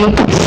juntos.